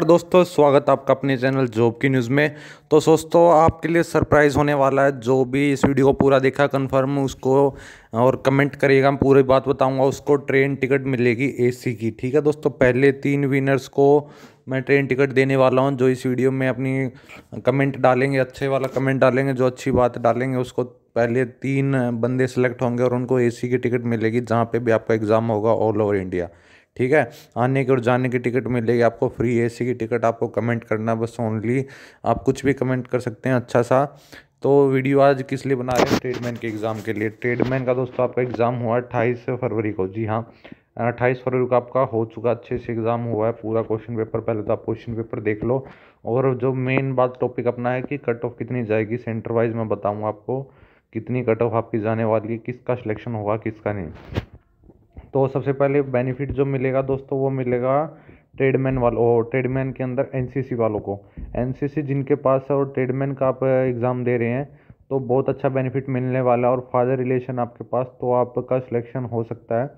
नमस्कार दोस्तों, स्वागत आपका अपने चैनल जॉब की न्यूज़ में। तो दोस्तों, आपके लिए सरप्राइज़ होने वाला है, जो भी इस वीडियो को पूरा देखा कंफर्म उसको और कमेंट करिएगा, मैं पूरी बात बताऊँगा, उसको ट्रेन टिकट मिलेगी एसी की, ठीक है दोस्तों? पहले तीन विनर्स को मैं ट्रेन टिकट देने वाला हूँ, जो इस वीडियो में अपनी कमेंट डालेंगे, अच्छे वाला कमेंट डालेंगे, जो अच्छी बात डालेंगे, उसको पहले तीन बंदे सेलेक्ट होंगे और उनको एसी की टिकट मिलेगी, जहाँ पे भी आपका एग्ज़ाम होगा ऑल ओवर इंडिया ठीक है? आने की और जाने की टिकट मिलेगी आपको फ्री एसी की टिकट आपको कमेंट करना, बस ओनली आप कुछ भी कमेंट कर सकते हैं अच्छा सा। तो वीडियो आज किस लिए बना रहे हैं? ट्रेडमैन के एग्ज़ाम के लिए। ट्रेडमैन का दोस्तों, आपका एग्ज़ाम हुआ अट्ठाईस फरवरी को। जी हाँ अट्ठाईस फरवरी को आपका हो चुका, अच्छे से एग्ज़ाम हुआ है, पूरा क्वेश्चन पेपर पहले तो आप क्वेश्चन पेपर देख लो। और जो मेन बात टॉपिक अपना है कि कट ऑफ़ कितनी जाएगी सेंटर वाइज मैं बताऊँगा आपको, कितनी कट ऑफ़ आपकी जाने वाली है किसका सिलेक्शन होगा, किसका नहीं। तो सबसे पहले बेनिफिट जो मिलेगा दोस्तों, वो मिलेगा ट्रेडमैन वालों ट्रेडमैन के अंदर एनसीसी वालों को। एनसीसी जिनके पास है और ट्रेडमैन का आप एग्ज़ाम दे रहे हैं तो बहुत अच्छा बेनिफिट मिलने वाला है और फादर रिलेशन आपके पास तो आपका सिलेक्शन हो सकता है।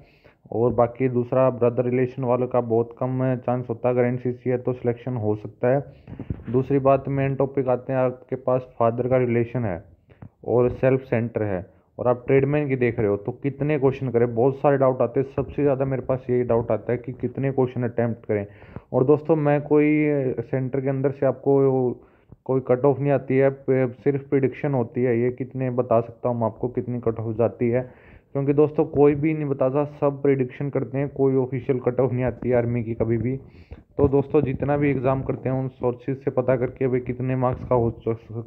और बाकी दूसरा ब्रदर रिलेशन वालों का बहुत कम चांस होता है, अगर एन है तो सिलेक्शन हो सकता है। दूसरी बात मेन टॉपिक आते हैं, आपके पास फादर का रिलेशन है और सेल्फ सेंटर है। और आप ट्रेडमैन की देख रहे हो तो कितने क्वेश्चन करें? बहुत सारे डाउट आते हैं। सबसे ज़्यादा मेरे पास यही डाउट आता है कि कितने क्वेश्चन अटैम्प्ट करें। और दोस्तों, मैं कोई सेंटर के अंदर से आपको कोई कट ऑफ़ नहीं आती है, सिर्फ़ प्रिडिक्शन होती है। ये कितने, बता सकता हूँ आपको कितनी कट ऑफ़ जाती है। क्योंकि दोस्तों, कोई भी नहीं बताता सब प्रिडिक्शन करते हैं, कोई ऑफिशियल कट ऑफ़ नहीं आती आर्मी की कभी भी। तो दोस्तों, जितना भी एग्ज़ाम करते हैं, उन सोर्सेज से पता करके भाई कितने मार्क्स का हो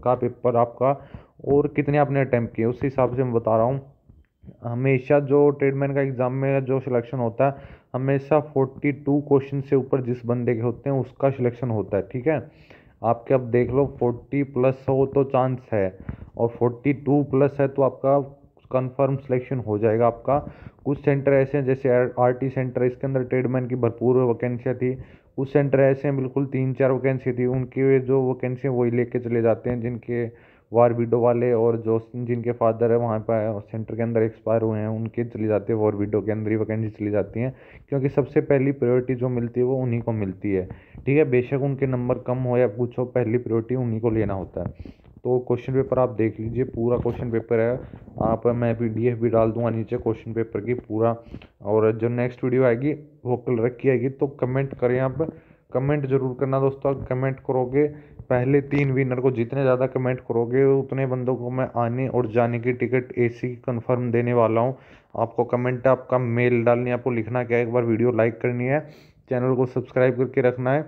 का पेपर आपका और कितने आपने अटैम्प्ट किए, उस हिसाब से मैं बता रहा हूँ। हमेशा जो ट्रेडमैन का एग्ज़ाम में जो सिलेक्शन होता है, हमेशा फोर्टी टू क्वेश्चन से ऊपर जिस बंदे के होते हैं, उसका सिलेक्शन होता है, ठीक है? आपके अब देख लो फोर्टी प्लस हो तो चांस है और फोर्टी टू प्लस है तो आपका कंफर्म सिलेक्शन हो जाएगा आपका। कुछ सेंटर ऐसे हैं, जैसे आर टी सेंटर इसके अंदर ट्रेडमैन की भरपूर वैकेंसियाँ थी। कुछ सेंटर ऐसे हैं, बिल्कुल तीन चार वैकेंसी थी। उनकी जो वैकेंसी वही लेके चले जाते हैं, जिनके वार विडो वाले और जो जिनके फादर है, वहाँ पर सेंटर के अंदर एक्सपायर हुए हैं, उनके चली जाती है वॉर विडो के अंदर ही वैकेंसी चली जाती हैं। क्योंकि सबसे पहली प्रायोरिटी जो मिलती है, वो उन्हीं को मिलती है। ठीक है, बेशक उनके नंबर कम हो या कुछ हो, पहली प्रायोरिटी उन्हीं को लेना होता है। तो क्वेश्चन पेपर आप देख लीजिए, पूरा क्वेश्चन पेपर है। आप, मैं पी डी एफ़ भी डाल दूँगा नीचे क्वेश्चन पेपर की पूरा। और जो नेक्स्ट वीडियो आएगी, वो कल रखी आएगी तो कमेंट करें आप। कमेंट ज़रूर करना दोस्तों कमेंट करोगे। पहले तीन विनर को जितने ज़्यादा कमेंट करोगे, उतने बंदों को मैं आने और जाने की टिकट एसी कंफर्म देने वाला हूँ। आपको कमेंट आपका मेल डालनी है, आपको लिखना क्या है, एक बार वीडियो लाइक करनी है। चैनल को सब्सक्राइब करके रखना है।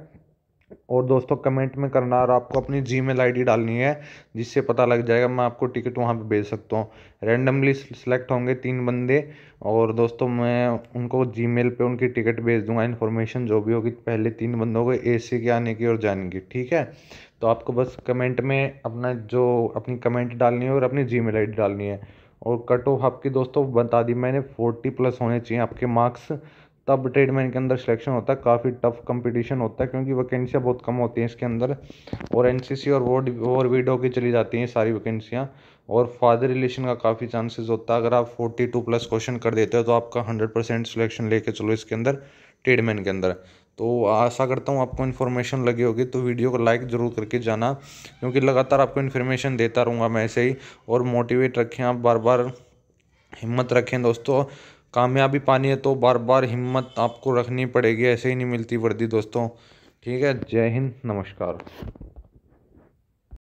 और दोस्तों कमेंट में करना और आपको अपनी जी मेल आई डालनी है, जिससे पता लग जाएगा मैं आपको टिकट वहाँ पे भेज सकता हूँ। रैंडमली सिलेक्ट होंगे तीन बंदे और दोस्तों, मैं उनको जी मेल पर उनकी टिकट भेज दूँगा। इन्फॉर्मेशन जो भी होगी, पहले तीन बंदों को ए सी के आने की और जाने की, ठीक है? तो आपको बस कमेंट में अपना जो, अपनी कमेंट डालनी है और अपनी जी मेल डालनी है। और कट ऑफ़ आपकी दोस्तों, बता दी मैंने फोर्टी प्लस होने चाहिए आपके मार्क्स तब ट्रेडमैन के अंदर सिलेक्शन होता है, काफ़ी टफ कंपटीशन होता है, क्योंकि वैकेंसियाँ बहुत कम होती हैं इसके अंदर। और एनसीसी और वो और वीडो की चली जाती हैं सारी वैकेंसियाँ और फादर रिलेशन का काफ़ी चांसेस होता है। अगर आप फोर्टी टू प्लस क्वेश्चन कर देते हो तो आपका हंड्रेड परसेंट सिलेक्शन लेके चलो इसके अंदर ट्रेडमैन के अंदर। तो आशा करता हूँ आपको इन्फॉर्मेशन लगी होगी तो वीडियो को लाइक ज़रूर करके जाना, क्योंकि लगातार आपको इन्फॉर्मेशन देता रहूँगा मैं ऐसे ही। और मोटिवेट रखें आप बार बार हिम्मत रखें दोस्तों। कामयाबी पानी है तो बार बार हिम्मत आपको रखनी पड़ेगी, ऐसे ही नहीं मिलती वर्दी दोस्तों। ठीक है, जय हिंद, नमस्कार।